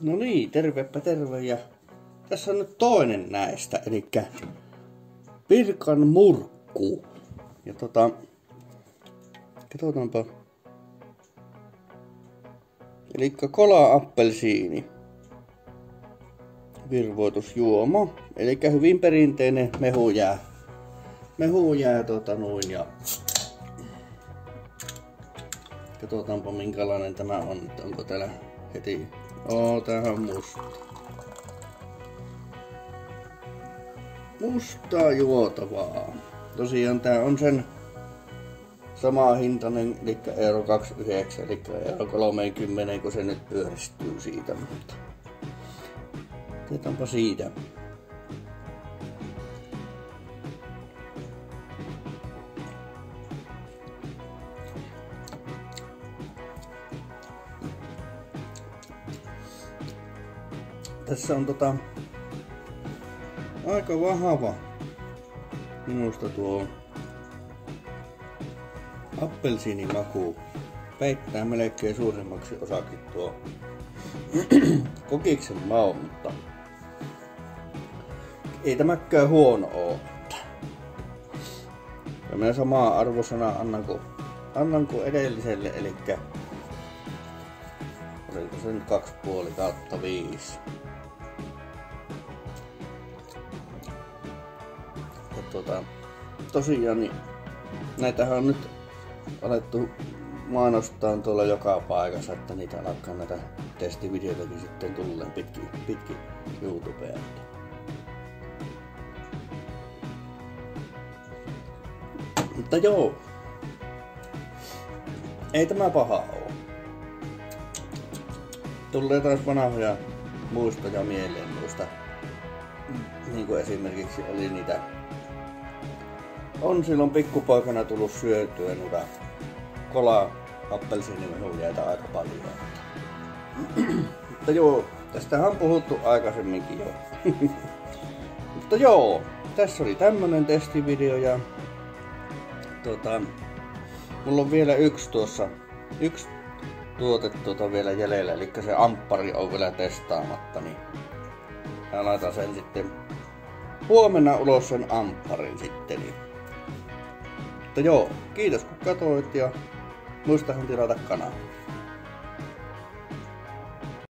No niin, tervepä terve ja tässä on nyt toinen näistä, eli Pirkan murkku. Ja tota, katsotaanpa. Eli kola appelsiini. Virvoitusjuoma. Eli hyvin perinteinen mehujää. Mehujää tota noin ja Katsotaanpa minkälainen tämä on. Onko täällä heti Oo, tähän musta. Mustaa juotavaa. Tosiaan tää on sen sama hintainen, eli euro 29, eli euro 30, kun se nyt pyöristyy siitä, mutta Otetaanpa siitä. Tässä on tota aika vahva minusta tuo appelsiinimaku peittää melkein suurimmaksi osaksi tuo kokiksen mau, mutta ei tämäkään huono oo. Ja minä samaa arvosana annan kuin, annan kuin edelliselle, eli oliko se nyt 2,5 kautta 5. tota, tosiaan niin näitähän on nyt alettu mainostaa tuolla joka paikassa, että niitä alkaa näitä testivideoitakin sitten tulleen pitkin, pitkin YouTubea. Mutta joo, ei tämä paha oo. Tulee taas vanhoja muistoja mieleen muista. Niin kuin esimerkiksi oli niitä on silloin pikkupoikana tullut syötyä noita kola appelsiinimehujeita aika paljon. Mutta joo, tästä on puhuttu aikaisemminkin jo. Mutta joo, tässä oli tämmönen testivideo ja tota, mulla on vielä yksi tuossa, yksi tuote tuota vielä jäljellä, eli se amppari on vielä testaamatta, niin mä laitan sen sitten huomenna ulos sen ampparin sitten. Niin mutta joo, kiitos kun katsoit ja muistahan tilata kanavaa.